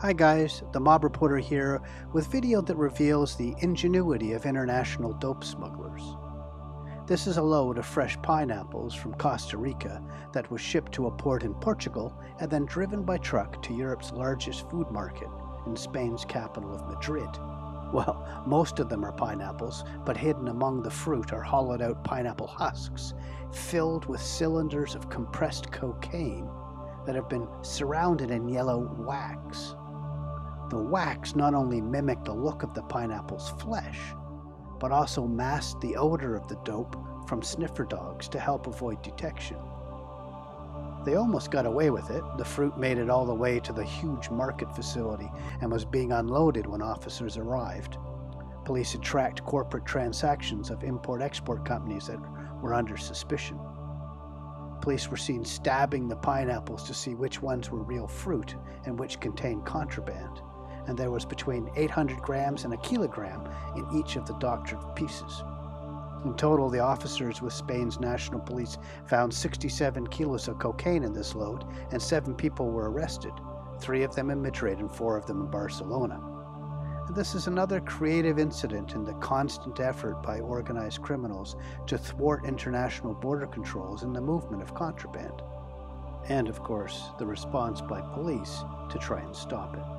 Hi guys, the Mob Reporter here with video that reveals the ingenuity of international dope smugglers. This is a load of fresh pineapples from Costa Rica that was shipped to a port in Portugal and then driven by truck to Europe's largest food market in Spain's capital of Madrid. Well, most of them are pineapples, but hidden among the fruit are hollowed out pineapple husks filled with cylinders of compressed cocaine that have been surrounded in yellow wax. The wax not only mimicked the look of the pineapple's flesh, but also masked the odor of the dope from sniffer dogs to help avoid detection. They almost got away with it. The fruit made it all the way to the huge market facility and was being unloaded when officers arrived. Police had tracked corporate transactions of import export companies that were under suspicion. Police were seen stabbing the pineapples to see which ones were real fruit and which contained contraband and there was between 800 grams and a kilogram in each of the doctored pieces. In total, the officers with Spain's national police found 67 kilos of cocaine in this load, and seven people were arrested three of them in Madrid and four of them in Barcelona. And this is another creative incident in the constant effort by organized criminals to thwart international border controls and the movement of contraband. And, of course, the response by police to try and stop it.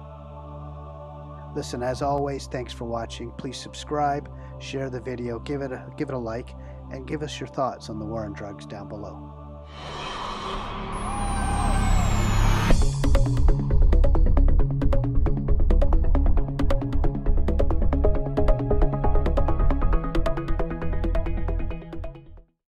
Listen, as always, thanks for watching. Please subscribe, share the video, give it a, give it a like, and give us your thoughts on the war on drugs down below.